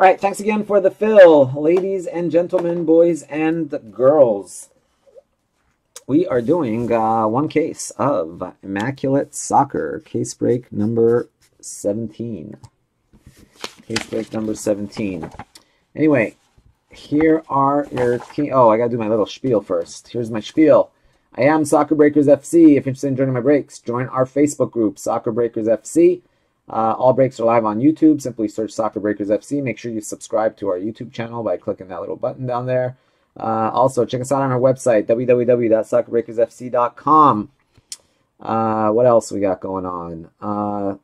All right, thanks again for the fill, ladies and gentlemen, boys and girls. We are doing uh, one case of Immaculate Soccer, case break number 17. Case break number 17. Anyway, here are your team. Oh, I got to do my little spiel first. Here's my spiel. I am Soccer Breakers FC. If you're interested in joining my breaks, join our Facebook group, Soccer Breakers FC. Uh, all breaks are live on YouTube. Simply search Soccer Breakers FC. Make sure you subscribe to our YouTube channel by clicking that little button down there. Uh, also, check us out on our website, www.soccerbreakersfc.com. Uh, what else we got going on? Uh,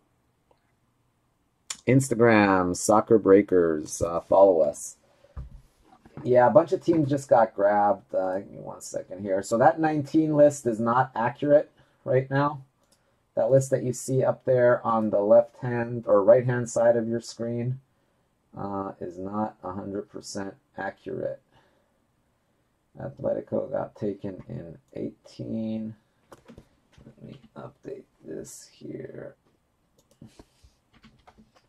Instagram, Soccer Breakers. Uh, follow us. Yeah, a bunch of teams just got grabbed. Uh, give me one second here. So that 19 list is not accurate right now. That list that you see up there on the left hand or right hand side of your screen uh, is not 100% accurate. Atletico got taken in 18. Let me update this here.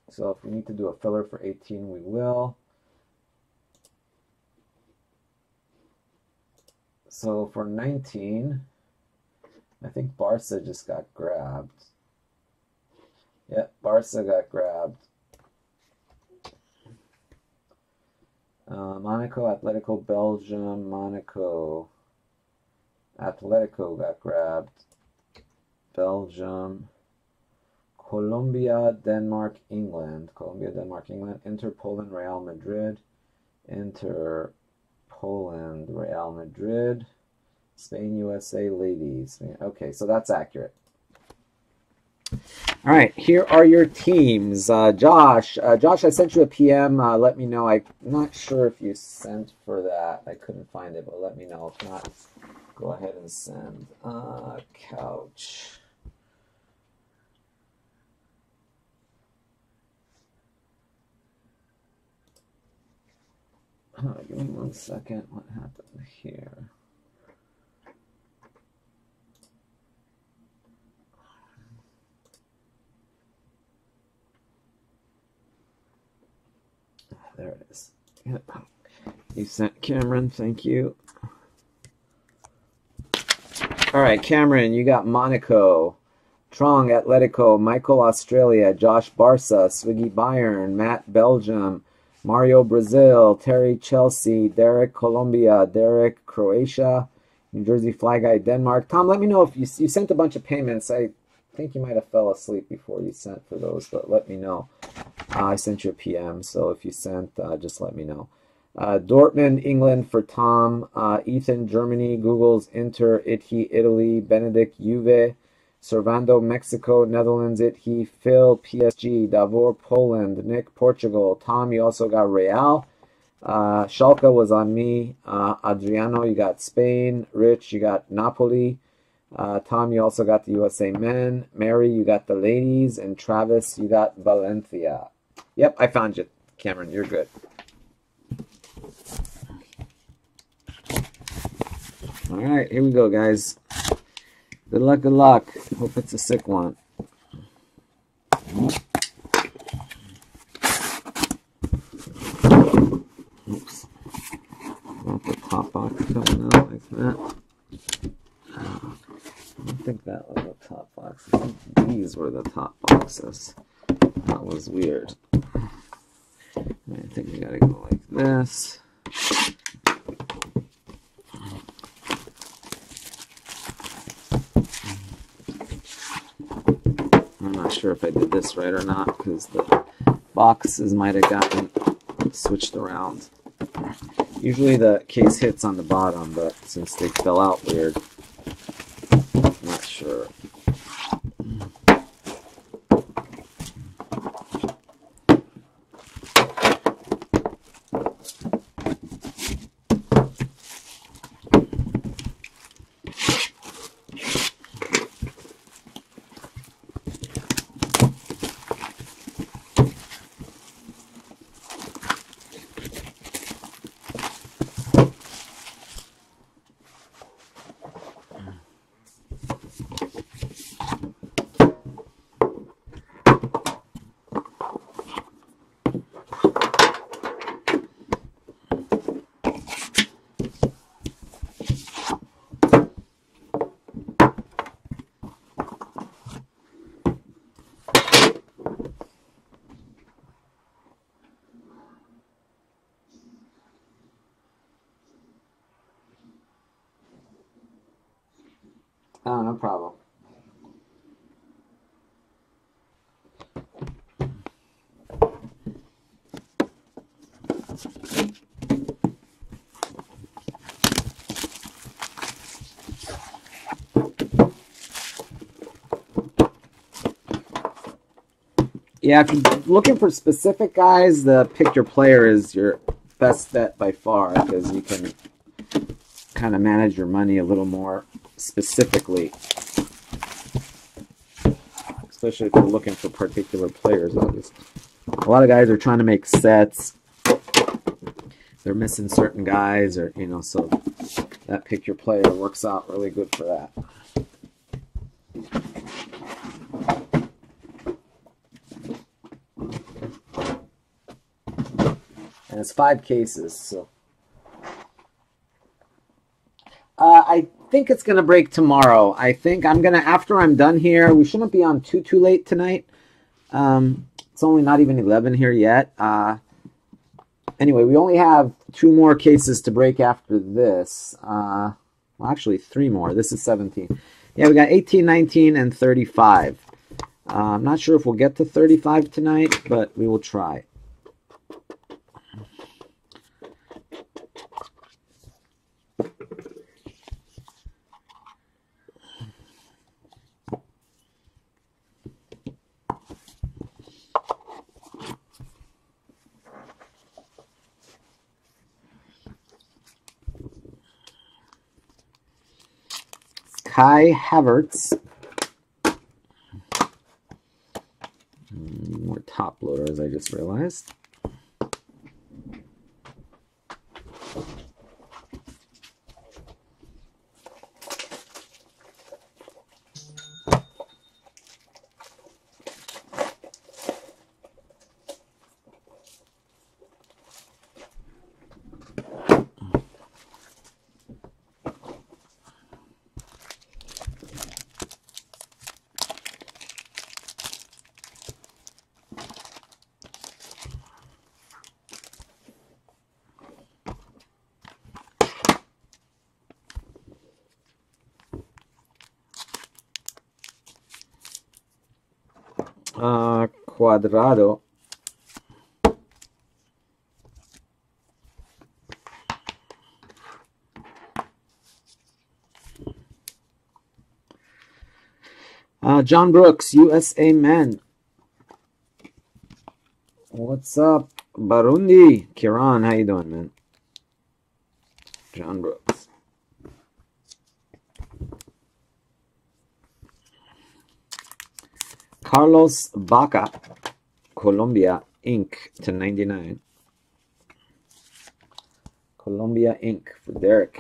So if we need to do a filler for 18, we will. So for 19, I think Barca just got grabbed. Yep, Barca got grabbed. Uh, Monaco, Atletico, Belgium, Monaco. Atletico got grabbed. Belgium. Colombia, Denmark, England. Colombia, Denmark, England. Inter Poland, Real Madrid. Inter Poland, Real Madrid, Spain, USA, ladies. Okay, so that's accurate. All right, here are your teams. Uh, Josh, uh, Josh, I sent you a PM. Uh, let me know. I'm not sure if you sent for that. I couldn't find it, but let me know. If not, go ahead and send. Uh, couch. Oh, give me one second. What happened here? There it is. Yep. You sent Cameron. Thank you. All right, Cameron, you got Monaco, Trong Atletico, Michael Australia, Josh Barca, Swiggy Bayern, Matt Belgium, Mario Brazil, Terry Chelsea, Derek Colombia, Derek Croatia, New Jersey Fly Guy Denmark. Tom, let me know if you you sent a bunch of payments. I think you might have fell asleep before you sent for those, but let me know. I sent you a PM, so if you sent, uh, just let me know. Uh, Dortmund, England for Tom. Uh, Ethan, Germany. Google's Inter, Ithy, Italy. Benedict, Juve. Servando, Mexico, Netherlands, it, he, Phil, PSG, Davor, Poland, Nick, Portugal, Tom, you also got Real. Uh, Schalke was on me. Uh, Adriano, you got Spain. Rich, you got Napoli. Uh, Tom, you also got the USA men. Mary, you got the ladies. And Travis, you got Valencia. Yep, I found you, Cameron. You're good. All right, here we go, guys. Good luck, good luck. Hope it's a sick one. Oops. Got the top box coming out like that. I don't think that was the top These were the top boxes. That was weird. I think we gotta go like this. I'm not sure if I did this right or not because the boxes might have gotten switched around. Usually the case hits on the bottom, but since they fell out weird, Yeah, if you're looking for specific guys, the pick your player is your best bet by far because you can kind of manage your money a little more specifically. Especially if you're looking for particular players. Obviously. A lot of guys are trying to make sets. They're missing certain guys, or you know, so that pick your player works out really good for that. Five cases, so. Uh, I think it's going to break tomorrow. I think I'm going to, after I'm done here, we shouldn't be on too, too late tonight. Um, it's only not even 11 here yet. Uh, anyway, we only have two more cases to break after this. Uh, well, actually, three more. This is 17. Yeah, we got 18, 19, and 35. Uh, I'm not sure if we'll get to 35 tonight, but we will try. Kai Havertz. More top loaders, I just realized. uh, Cuadrado. Uh, John Brooks, USA Men. What's up, Barundi? Kiran, how you doing, man? John Brooks. Carlos Bacca, Colombia Inc. to 99. Colombia Inc. for Derek.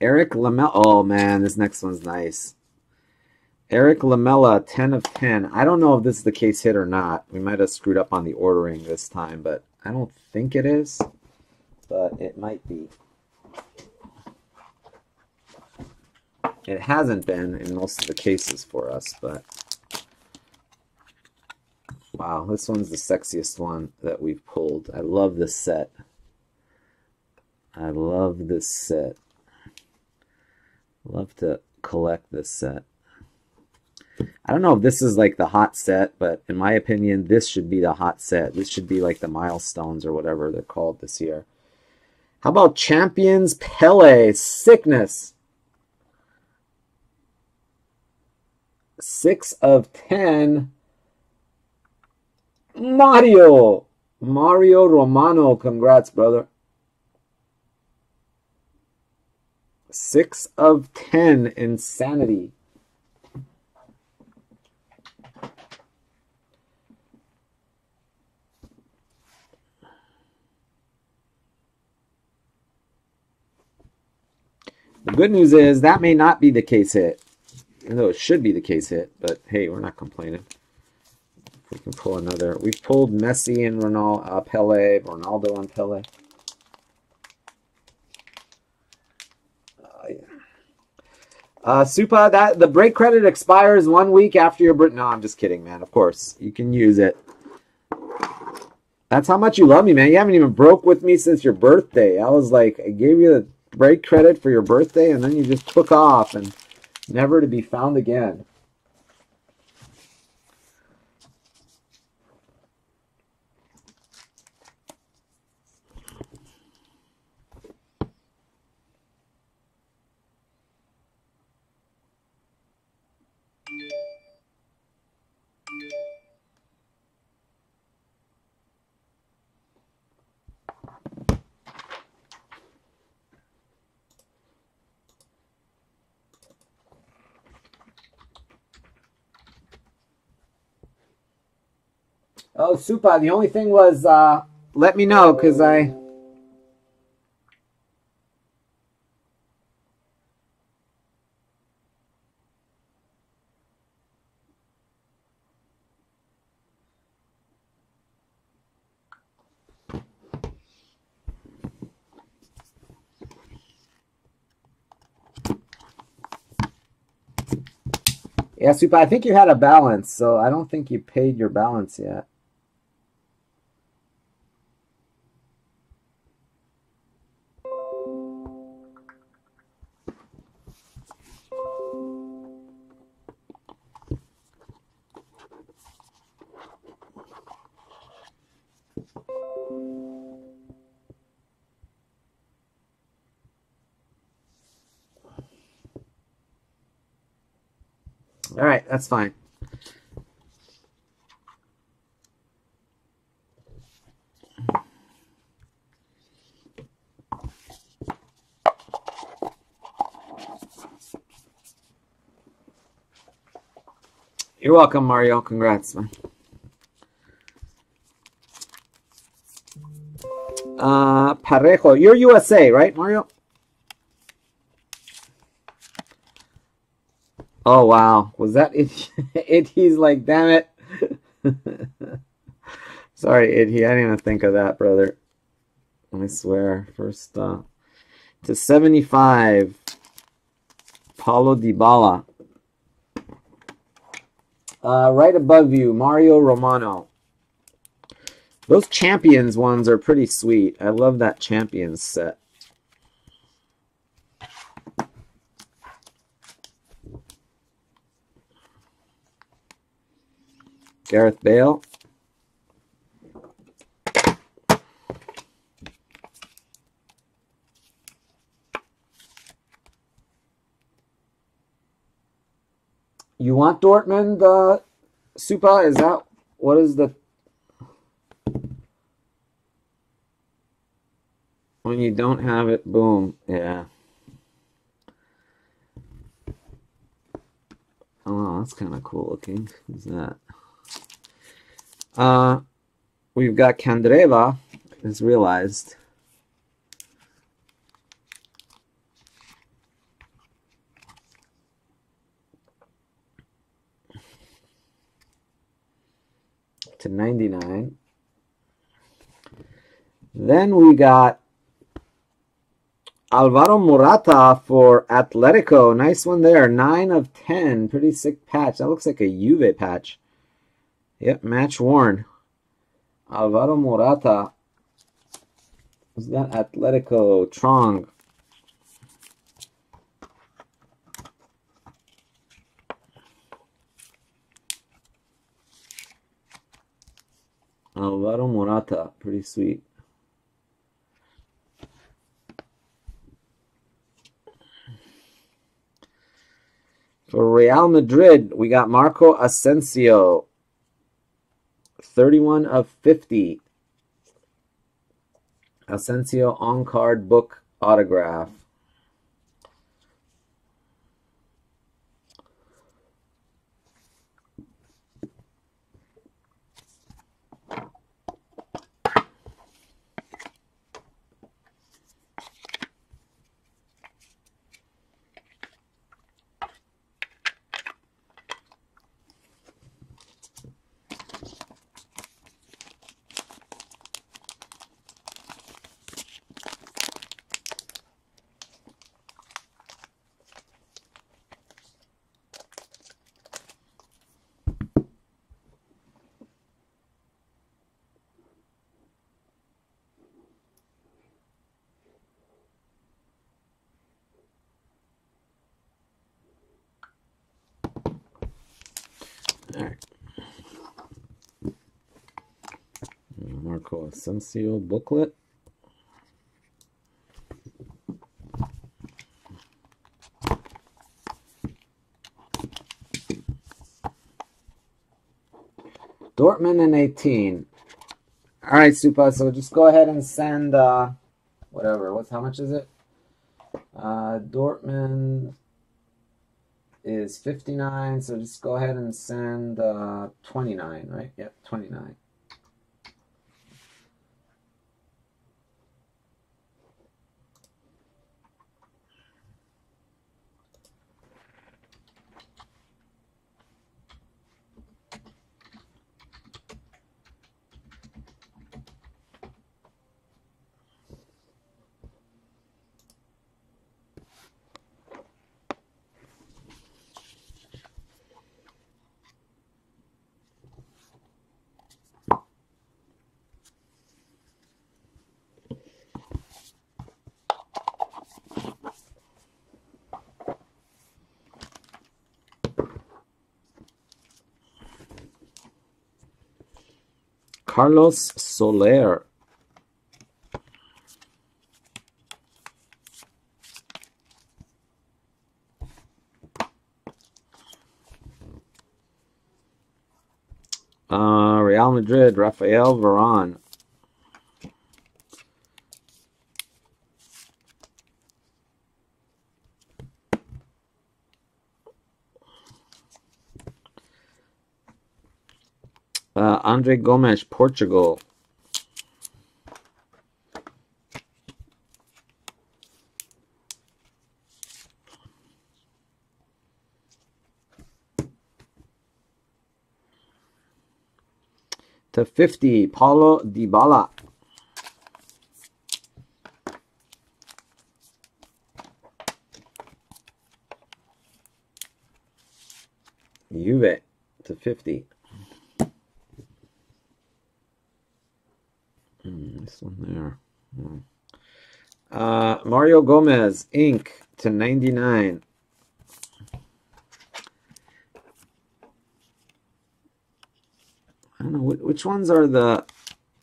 Erik Lamela. Oh man, this next one's nice. Erik Lamela, 10 of 10. I don't know if this is the case hit or not. We might have screwed up on the ordering this time, but I don't think it is. But it might be. It hasn't been in most of the cases for us, but wow, this one's the sexiest one that we've pulled. I love this set. I love this set. Love to collect this set. I don't know if this is like the hot set, but in my opinion, this should be the hot set. This should be like the milestones or whatever they're called this year. How about Champions Pele? Sickness. Six of ten. Mario. Mario Romano. Congrats, brother. Six of ten. Insanity. The good news is that may not be the case hit. Though it should be the case hit, but hey, we're not complaining. We can pull another. We've pulled Messi and Ronaldo, uh, Pele, Ronaldo and Pele. Uh. Uh, Supa, that the break credit expires one week after your birth. No, I'm just kidding, man. Of course, you can use it. That's how much you love me, man. You haven't even broke with me since your birthday. I was like, I gave you the break credit for your birthday and then you just took off and never to be found again. Oh, Supa, the only thing was, uh, let me know, because I... Yeah, Supa, I think you had a balance, so I don't think you paid your balance yet. That's fine. You're welcome, Mario. Congrats, man. Uh, Parejo, you're USA, right, Mario? Oh wow, was that it? it he's like, damn it. Sorry, it he. I didn't even think of that, brother. I swear. First uh, to 75. Paulo Dybala. Uh, right above you, Mario Romano. Those Champions ones are pretty sweet. I love that Champions set. Gareth Bale. You want Dortmund, uh, Supa? Is that what is the when you don't have it? Boom, yeah. Oh, that's kind of cool looking. Who's that? Uh, we've got Candreva, as realized. to 99. Then we got Alvaro Morata for Atletico. Nice one there. 9 of 10. Pretty sick patch. That looks like a Juve patch. Yep, match worn. Alvaro Morata. Was that Atletico? Trong. Alvaro Morata, pretty sweet. For Real Madrid, we got Marco Asensio. 31 of 50. Asensio on-card book autograph. All right. Marco Asensio booklet. Dortmund in 18. All right, Supa. So just go ahead and send uh, whatever. What's how much is it? Uh, Dortmund is 59. So just go ahead and send uh, 29, right? Yep, 29. Carlos Soler. Uh, Real Madrid, Rafael Varane. Uh, Andre Gomes, Portugal. To 50, Paulo Dybala. Juve to 50. Hmm, this one there. Hmm. Uh, Mario Gomez, Inc. to 99. I don't know, which ones are the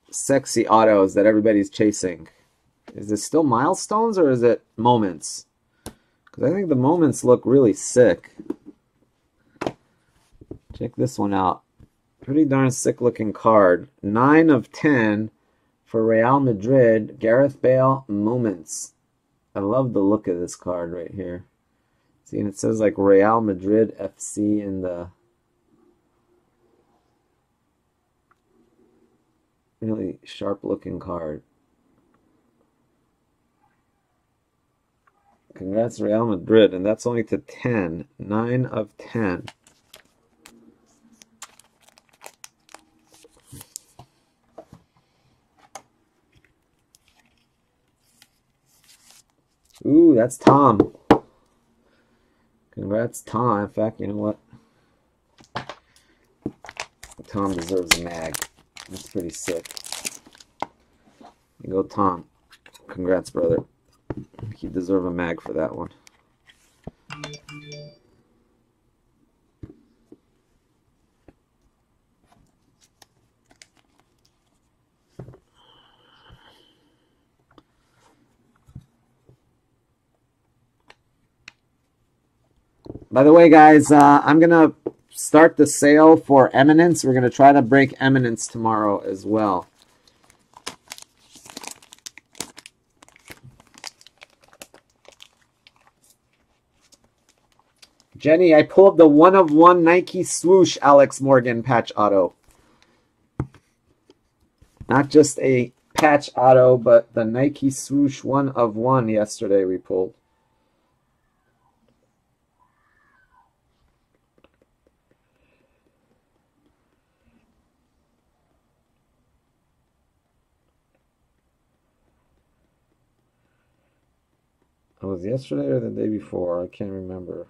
sexy autos that everybody's chasing? Is it still milestones or is it moments? Because I think the moments look really sick. Check this one out. Pretty darn sick looking card. 9 of 10 for Real Madrid, Gareth Bale Moments. I love the look of this card right here. See, and it says like Real Madrid FC in the really sharp looking card. Congrats Real Madrid, and that's only to 10. 9 of 10. Ooh, that's Tom. Congrats, Tom. In fact, you know what? Tom deserves a mag. That's pretty sick. You go, Tom. Congrats, brother. You deserve a mag for that one. By the way, guys, uh, I'm going to start the sale for Eminence. We're going to try to break Eminence tomorrow as well. Jenny, I pulled the one of one Nike swoosh Alex Morgan patch auto. Not just a patch auto, but the Nike swoosh one of one yesterday we pulled. Was yesterday or the day before. I can't remember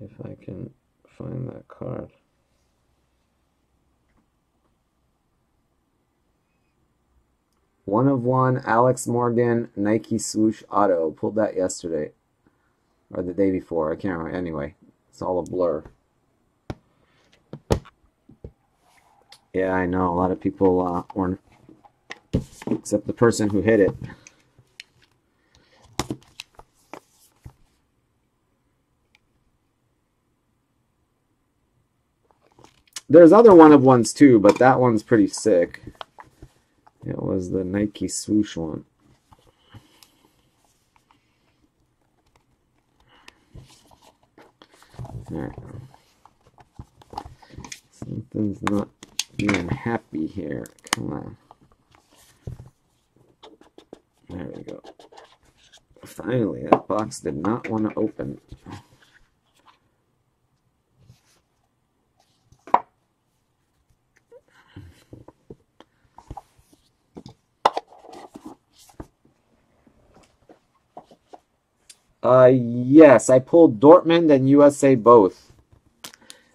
if I can find that card. One of one, Alex Morgan, Nike swoosh auto. Pulled that yesterday. Or the day before. I can't remember. Anyway, it's all a blur. Yeah, I know. A lot of people uh, weren't, except the person who hit it. There's other one of ones too, but that one's pretty sick. It was the Nike swoosh one. Alright. Something's not being happy here. Come on. There we go. Finally, that box did not want to open. Uh, yes, I pulled Dortmund and USA both.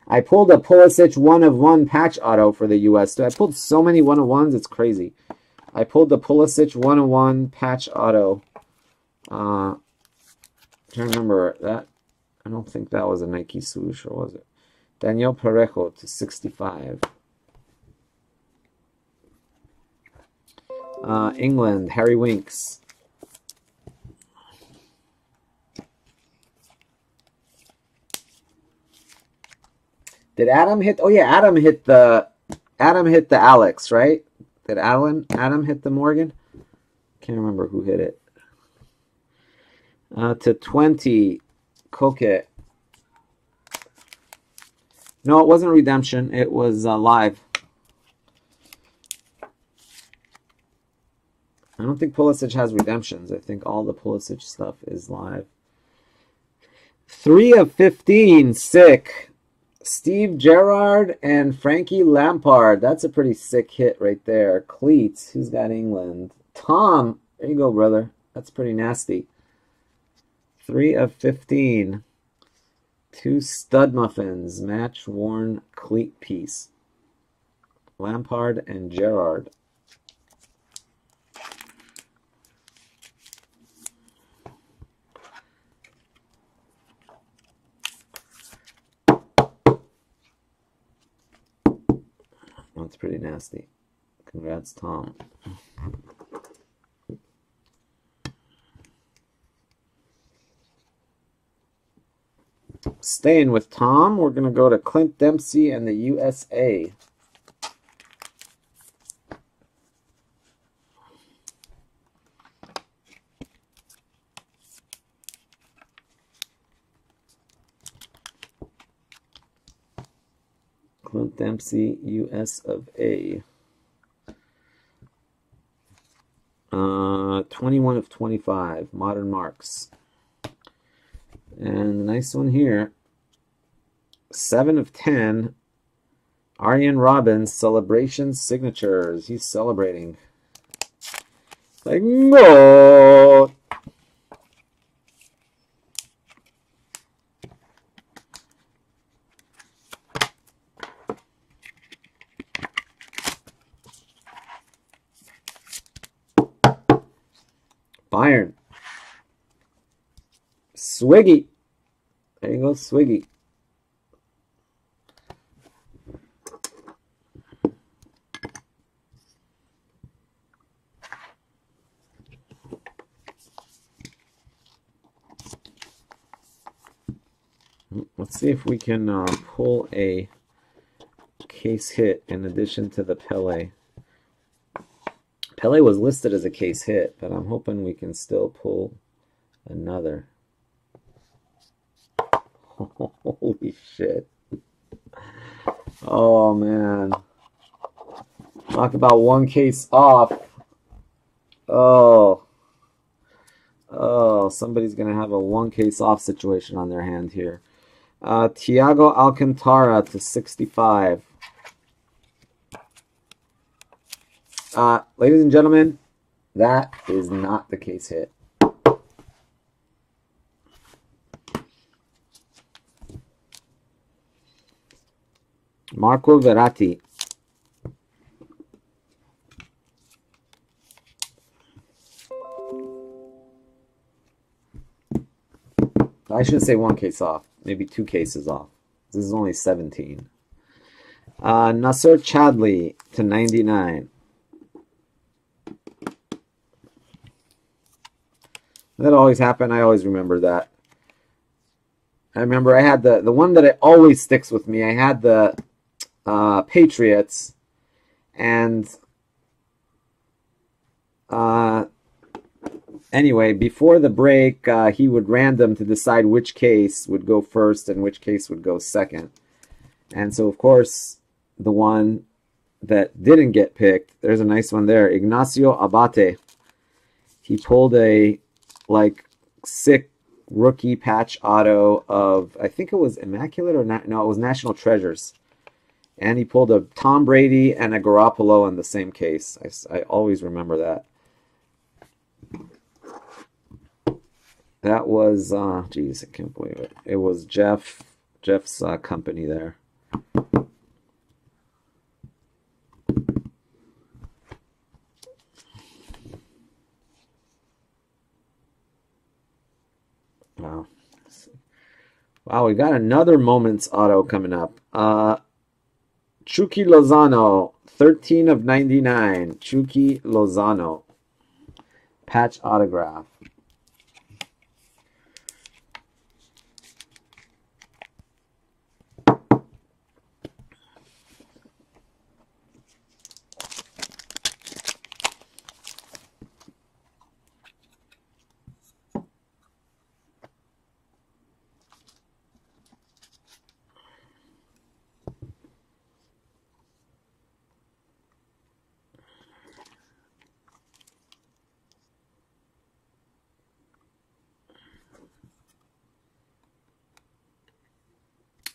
I pulled a Pulisic one of one patch auto for the US. I pulled so many one of ones, it's crazy. I pulled the Pulisic one of one patch auto. Uh, trying remember that. I don't think that was a Nike swoosh, or was it? Daniel Parejo to 65. Uh, England, Harry Winks. Did Adam hit? Oh yeah, Adam hit the Adam hit the Alex, right? Did Alan Adam hit the Morgan? Can't remember who hit it. Uh, to 20, Coquet. No, it wasn't redemption. It was uh, live. I don't think Pulisic has redemptions. I think all the Pulisic stuff is live. Three of 15, sick. Steve Gerrard and Frankie Lampard. That's a pretty sick hit right there. Cleats, who's got England? Tom, there you go, brother. That's pretty nasty. Three of 15. Two stud muffins, match worn cleat piece. Lampard and Gerrard. That's nasty. Congrats, Tom. Staying with Tom, we're going to go to Clint Dempsey and the USA. Clint Dempsey, US of A. Uh, 21 of 25, Modern Marks. And the nice one here, 7 of 10, Arjen Robben, Celebration Signatures. He's celebrating. Like, no! Bayern. Swiggy. There you go, Swiggy. Let's see if we can uh, pull a case hit in addition to the Pele. Pele was listed as a case hit, but I'm hoping we can still pull another. Holy shit. Oh, man. Talk about one case off. Oh. Oh, somebody's going to have a one case off situation on their hand here. Uh, Thiago Alcantara to 65. Uh, ladies and gentlemen, that is not the case hit. Marco Verratti. I should say one case off, maybe two cases off. This is only 17. Uh, Nacer Chadli to 99. That always happened. I always remember that. I remember I had the the one that always sticks with me. I had the uh, Patriots, and uh, anyway, before the break, uh, he would random to decide which case would go first and which case would go second. And so, of course, the one that didn't get picked, there's a nice one there, Ignacio Abate. He pulled a like sick rookie patch auto of I think it was Immaculate or not? No, it was National Treasures, and he pulled a Tom Brady and a Garoppolo in the same case. I, I always remember that. That was, uh, geez, I can't believe it. It was Jeff, Jeff's uh, company there. Wow. Wow, we got another Moments auto coming up. Uh, Chucky Lozano, 13 of 99. Chucky Lozano. Patch autograph.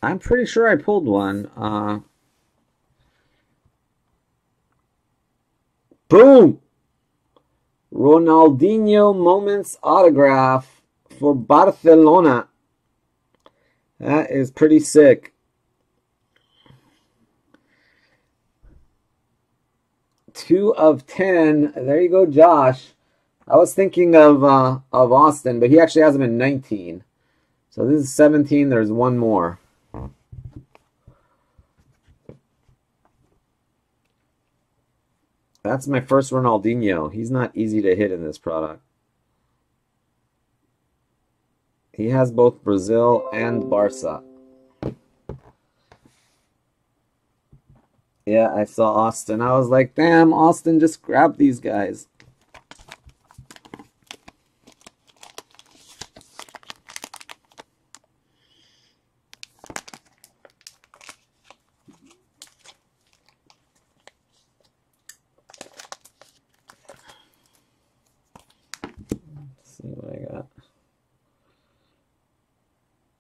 I'm pretty sure I pulled one. Uh, boom! Ronaldinho Moments autograph for Barcelona. That is pretty sick. Two of ten. There you go, Josh. I was thinking of uh, of Austin, but he actually has him in 19. So this is 17. There's one more. That's my first Ronaldinho. He's not easy to hit in this product. He has both Brazil and Barca. Yeah, I saw Austin. I was like, damn, Austin, just grab these guys.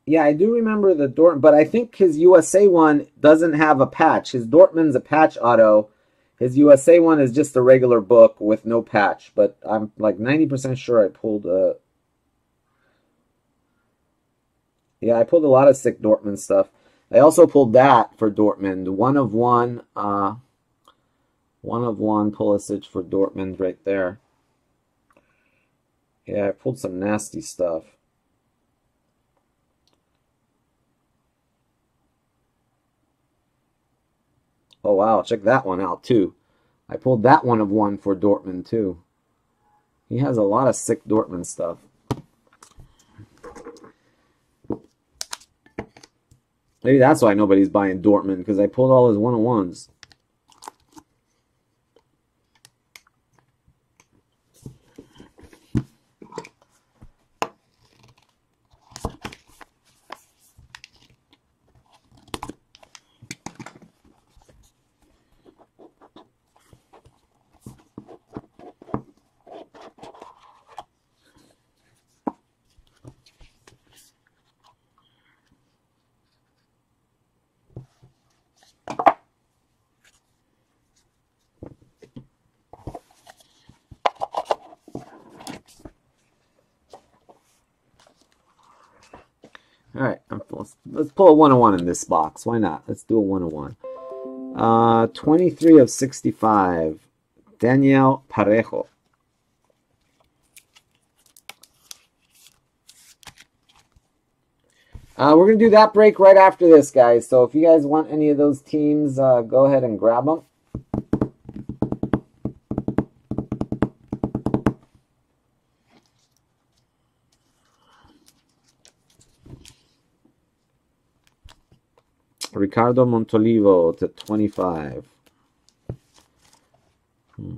Yeah, I do remember the Dort, but I think his USA one doesn't have a patch. His Dortmund's a patch auto. His USA one is just a regular book with no patch. But I'm like 90% sure I pulled a. Yeah, I pulled a lot of sick Dortmund stuff. I also pulled that for Dortmund. One of one. Uh, one of one Pulisic for Dortmund right there. Yeah, I pulled some nasty stuff. Oh, wow. Check that one out, too. I pulled that one of one for Dortmund, too. He has a lot of sick Dortmund stuff. Maybe that's why nobody's buying Dortmund, because I pulled all his one-on-ones. All right, let's, let's pull a one-on-one in this box. Why not? Let's do a one-on-one. Uh, 23 of 65. Daniel Parejo. Uh, we're going to do that break right after this, guys. So if you guys want any of those teams, uh, go ahead and grab them. Riccardo Montolivo to 25. Hmm.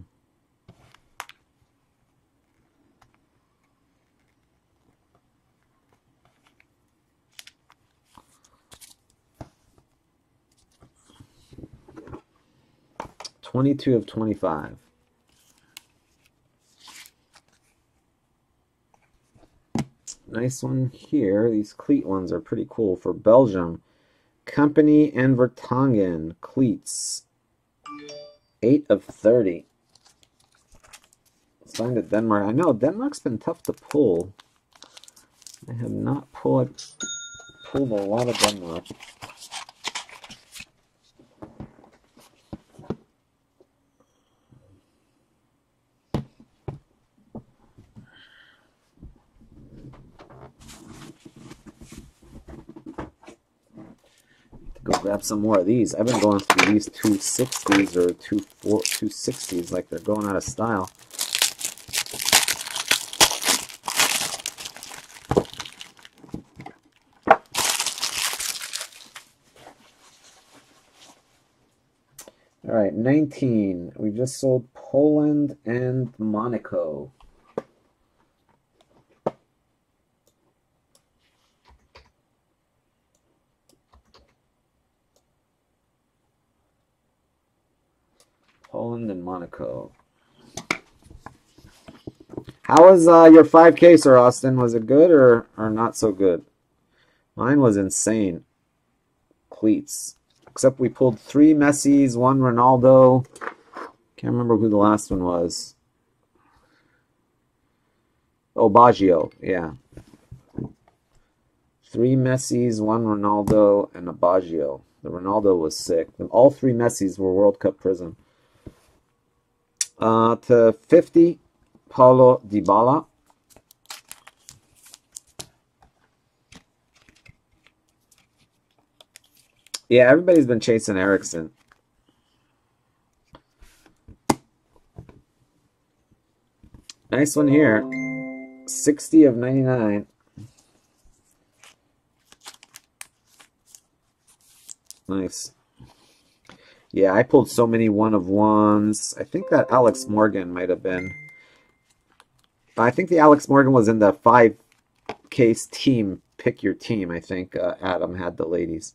Twenty-two of twenty-five. Nice one here. These cleat ones are pretty cool for Belgium. Kompany and Vertonghen cleats. 8 of 30. Signed to Denmark. I know Denmark's been tough to pull. I have not pulled pulled a lot of Denmark. Grab some more of these. I've been going through these 260s or 24, 260s like they're going out of style. All right, 19. We just sold Poland and Monaco. Poland and Monaco. How was uh, your 5K, Sir Austin? Was it good or, or not so good? Mine was insane. Cleats. Except we pulled three Messi's, one Ronaldo. Can't remember who the last one was. Oh, Baggio, yeah. Three Messi's, one Ronaldo, and a Baggio. The Ronaldo was sick. All three Messi's were World Cup Prizm. Uh, to 50, Paulo Dybala. Yeah, everybody's been chasing Eriksen. Nice one here. 60 of 99. Nice. Yeah, I pulled so many one of ones. I think that Alex Morgan might have been. I think the Alex Morgan was in the five case team. Pick your team. I think uh, Adam had the ladies.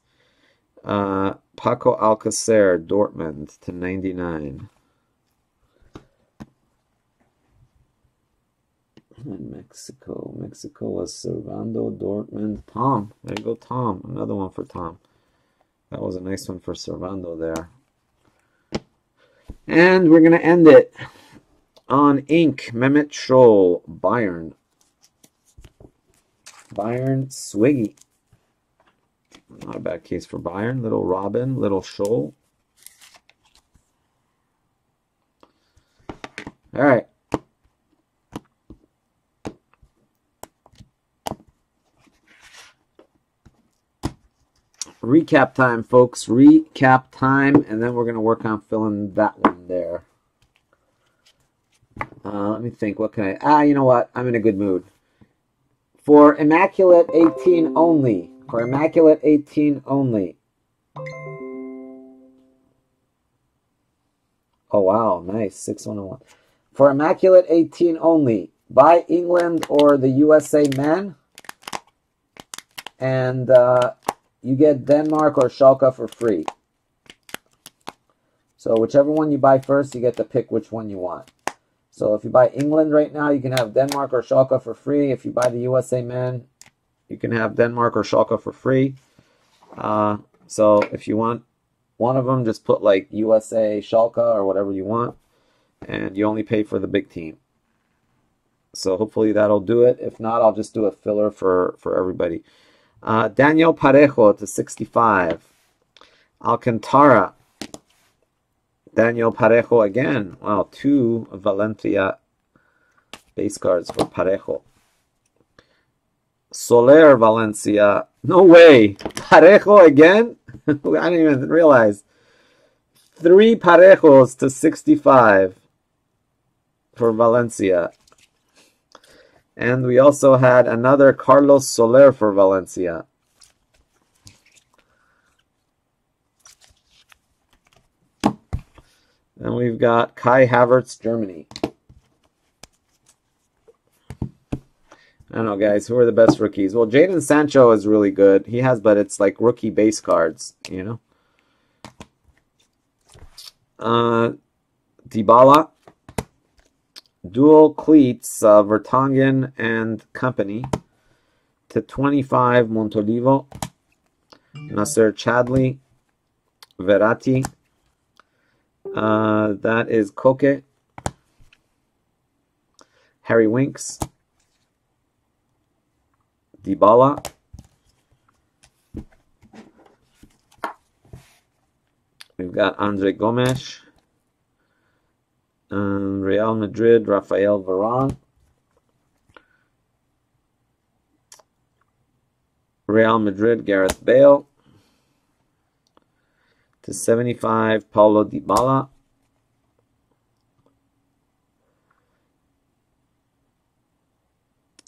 Uh, Paco Alcacer, Dortmund to 99. And Mexico. Mexico was Servando, Dortmund, Tom. There you go, Tom. Another one for Tom. That was a nice one for Servando there. And we're going to end it on ink. Mehmet Scholl, Bayern. Bayern Swiggy. Not a bad case for Bayern. Little Robben, little Scholl. All right. recap time, folks. Recap time, and then we're going to work on filling that one there. Uh, let me think. What can I? Ah, you know what? I'm in a good mood. For Immaculate 18 only. For Immaculate 18 only. Oh, wow. Nice. 6101. For Immaculate 18 only. Buy England or the USA men. And uh, you get Denmark or Schalke for free. So whichever one you buy first, you get to pick which one you want. So if you buy England right now, you can have Denmark or Schalke for free. If you buy the USA men, you can have Denmark or Schalke for free. Uh, so if you want one of them, just put like USA Schalke or whatever you want. And you only pay for the big team. So hopefully that'll do it. If not, I'll just do a filler for, for everybody. Uh, Daniel Parejo to 65. Alcantara. Daniel Parejo again. Wow, two Valencia base cards for Parejo. Soler Valencia. No way. Parejo again? I didn't even realize. Three Parejos to 65 for Valencia. And we also had another Carlos Soler for Valencia. And we've got Kai Havertz, Germany. I don't know, guys. Who are the best rookies? Well, Jadon Sancho is really good. He has, but it's like rookie base cards, you know. Uh, Dybala, dual cleats, uh, Vertonghen and Kompany. To 25, Montolivo, Nacer Chadli, Verratti. Uh, that is Koke, Harry Winks. Dybala. We've got Andre Gomes. Um, Real Madrid, Rafael Varane. Real Madrid, Gareth Bale. To 75, Paulo Dybala.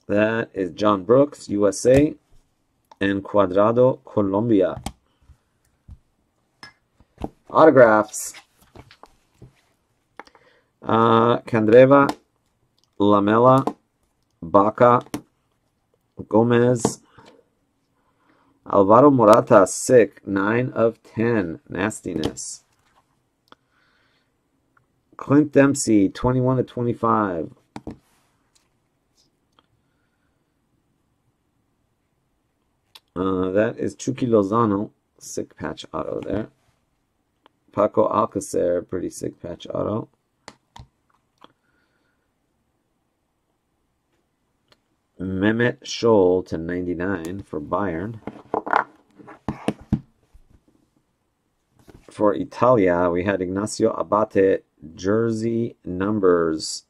That is John Brooks, USA, and Cuadrado, Colombia. Autographs. Uh, Candreva, Lamela, Bacca, Gomez, Alvaro Morata, sick, 9 of 10, nastiness. Clint Dempsey, 21 to 25. Uh, that is Chucky Lozano, sick patch auto there. Paco Alcacer, pretty sick patch auto. Mehmet Scholl to 99 for Bayern. For Italia, we had Ignacio Abate jersey numbers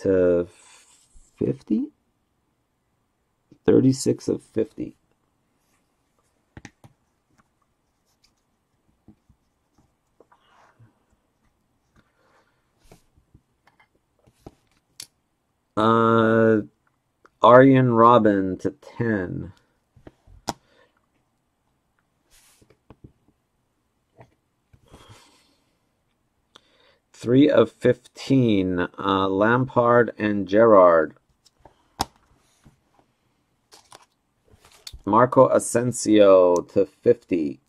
to 50? 36 of 50. Uh, Arjen Robben to 10. Three of 15. Uh, Lampard and Gerrard. Marco Asensio to 50.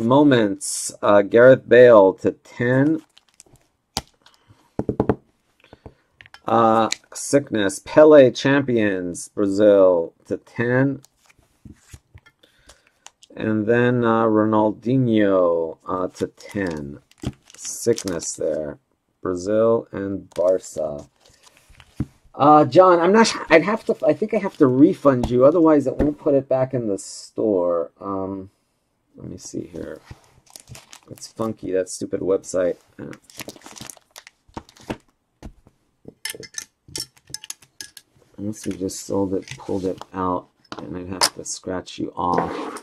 Moments. Uh, Gareth Bale to 10. Uh, sickness. Pele champions Brazil to 10. And then uh, Ronaldinho uh, to 10. Sickness there. Brazil and Barca. Uh, John, I'm not. I'd have to. I think I have to refund you. Otherwise, it won't put it back in the store. Um, let me see here. It's funky. That stupid website. Unless you just sold it, pulled it out, and I'd have to scratch you off.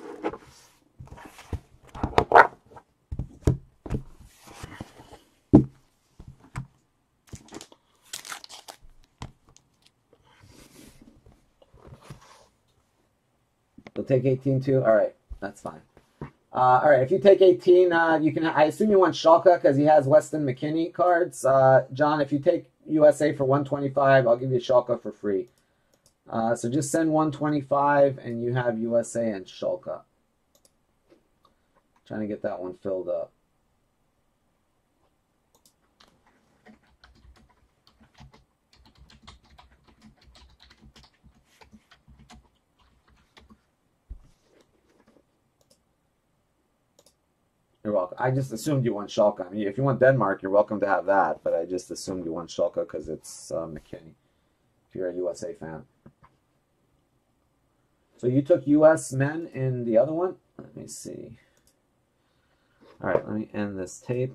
Take 18 too? All right, that's fine. Uh, all right, if you take 18, uh, you can. I assume you want Schalke because he has Weston McKennie cards. Uh, John, if you take USA for 125, I'll give you Schalke for free. Uh, so just send 125 and you have USA and Schalke. Trying to get that one filled up. Welcome. I just assumed you want Schalke. I mean, if you want Denmark, you're welcome to have that. But I just assumed you want Schalke because it's uh, McKennie. If you're a USA fan. So you took U.S. men in the other one. Let me see. All right, let me end this tape.